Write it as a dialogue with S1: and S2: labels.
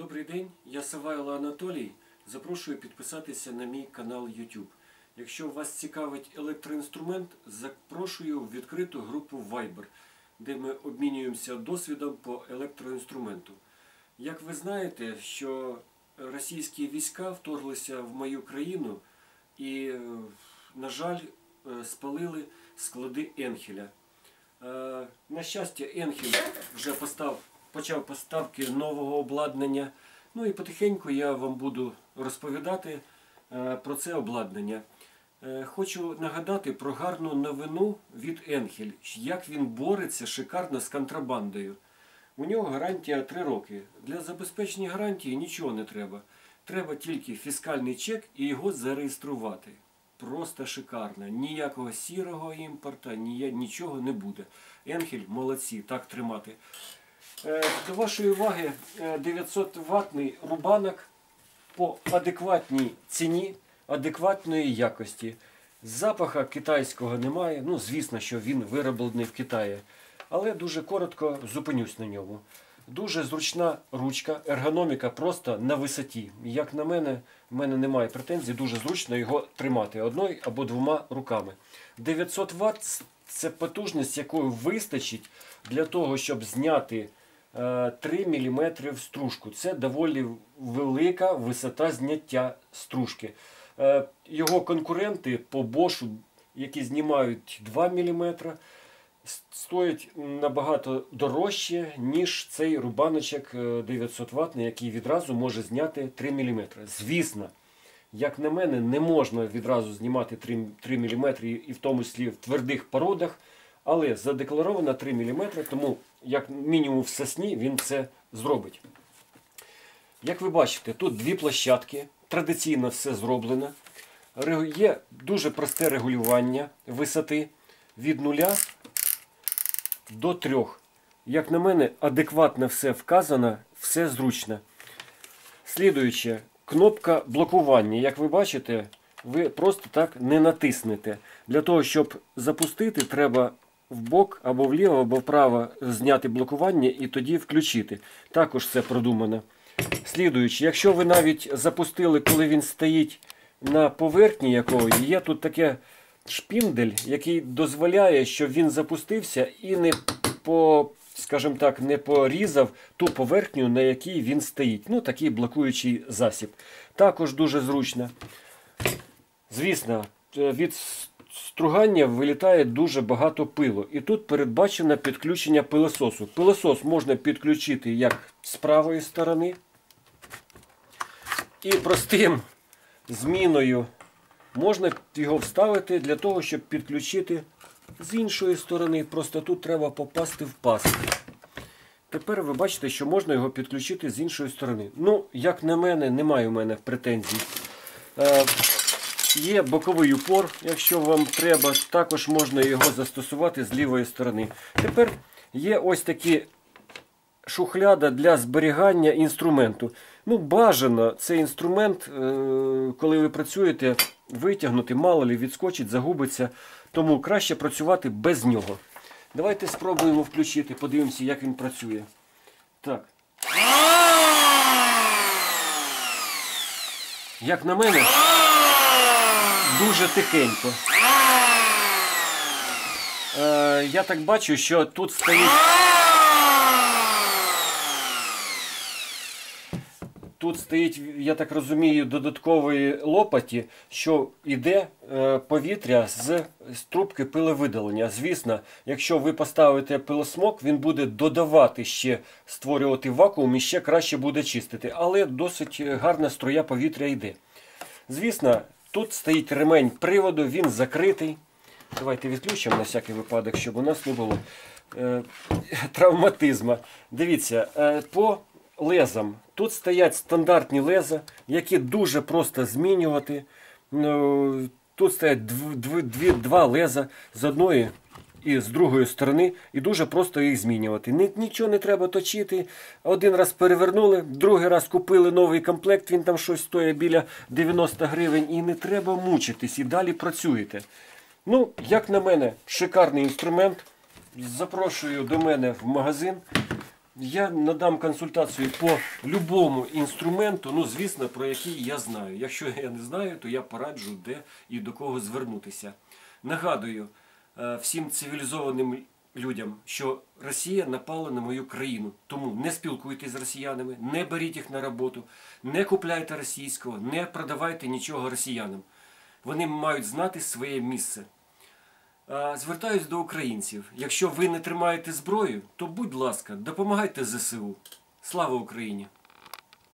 S1: Добрий день, я Савайло Анатолій. Запрошую підписатися на мій канал YouTube. Якщо вас цікавить електроінструмент, запрошую в відкриту групу Viber, де ми обмінюємося досвідом по електроінструменту. Як ви знаєте, що російські війська вторглися в мою країну і, е, на жаль, е, спалили склади Енхеля. Е, На щастя, Енхель вже постав, почав поставки нового обладнання. Ну і потихеньку я вам буду розповідати е, про це обладнання. Е, Хочу нагадати про гарну новину від Енхель, як він бореться шикарно з контрабандою. У нього гарантія 3 роки. Для забезпечення гарантії нічого не треба. Треба тільки фіскальний чек і його зареєструвати. Просто шикарно. Ніякого сірого імпорта, нічого не буде. Енхель молодці, так тримати. Е, До вашої уваги 900 ватний рубанок по адекватній ціні, адекватної якості. Запаха китайського немає. Ну, звісно, що він вироблений в Китаї. Але дуже коротко зупинюсь на ньому. Дуже зручна ручка, ергономіка просто на висоті. Як на мене, в мене немає претензій, дуже зручно його тримати одною або двома руками. 900 Вт це потужність, якої вистачить для того, щоб зняти е, 3 мм стружку. Це доволі велика висота зняття стружки. Е, Його конкуренти по Bosch, які знімають 2 мм, стоять набагато дорожче, ніж цей рубаночок е, 900 ватний, який відразу може зняти 3 мм. Звісно, як на мене, не можна відразу знімати 3, 3 мм і в тому числі в твердих породах, але задекларовано 3 мм, тому як мінімум в сосні він це зробить. Як ви бачите, тут дві площадки, традиційно все зроблено. Є дуже просте регулювання висоти від нуля до трьох. Як на мене, адекватно все вказано, все зручно. Слідуюче, кнопка блокування. Як ви бачите, ви просто так не натиснете. Для того, щоб запустити, треба вбок або вліво, або вправо зняти блокування і тоді включити. Також це продумано. Слідуючи, якщо ви навіть запустили, коли він стоїть на поверхні якої, є тут таке шпіндель, який дозволяє, щоб він запустився і не по, скажімо так, не порізав ту поверхню, на якій він стоїть. Ну, такий блокуючий засіб. Також дуже зручно. Звісно, е, від стругання вилітає дуже багато пилу. І тут передбачено підключення пилососу. Пилосос можна підключити як з правої сторони. І простим зміною можна його вставити для того, щоб підключити з іншої сторони. Просто тут треба попасти в пастку. Тепер ви бачите, що можна його підключити з іншої сторони. Ну, як на мене, немає у мене претензій. Е, Є боковий упор, якщо вам треба, також можна його застосувати з лівої сторони. Тепер є ось такі шухляда для зберігання інструменту. Ну, бажано цей інструмент, е, коли ви працюєте, витягнути, мало ли відскочить, загубиться. Тому краще працювати без нього. Давайте спробуємо включити, подивимося, як він працює. Так. Як на мене, дуже тихенько. Е, я так бачу, що тут стоїть. Тут стоїть, я так розумію, додаткової лопаті, що йде е, повітря з, з трубки пиловидалення. Звісно, якщо ви поставите пилосмок, він буде додавати ще створювати вакуум і ще краще буде чистити. Але досить гарна струя повітря йде. Звісно, тут стоїть ремень приводу, він закритий. Давайте відключимо на всякий випадок, щоб у нас не було е, травматизму. Дивіться, е, по лезам. Тут стоять стандартні леза, які дуже просто змінювати. Ну, Тут стоять дв, дв, дві, два леза з одної і з другої сторони, і дуже просто їх змінювати. Ні, нічого не треба точити. Один раз перевернули, другий раз купили новий комплект, він там щось стоїть біля 90 гривень, і не треба мучитись, і далі працюєте. Ну, як на мене, шикарний інструмент. Запрошую до мене в магазин. Я надам консультацію по любому інструменту, ну звісно, про який я знаю. Якщо я не знаю, то я пораджу, де і до кого звернутися. Нагадую е, всім цивілізованим людям, що Росія напала на мою країну. Тому не спілкуйтесь з росіянами, не беріть їх на роботу, не купляйте російського, не продавайте нічого росіянам. Вони мають знати своє місце. А, Звертаюсь до українців. Якщо ви не тримаєте зброю, то будь ласка, допомагайте ЗСУ. Слава Україні!